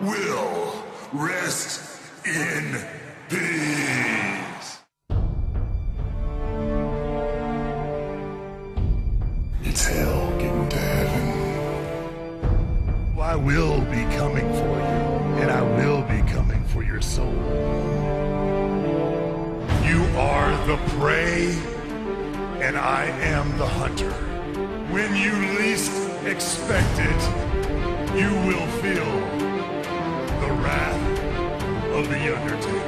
will rest in peace. It's hell getting to heaven. I will be coming for you, and I will be coming for your soul. You are the prey, and I am the hunter. When you least expect it, you will feel Undertaker.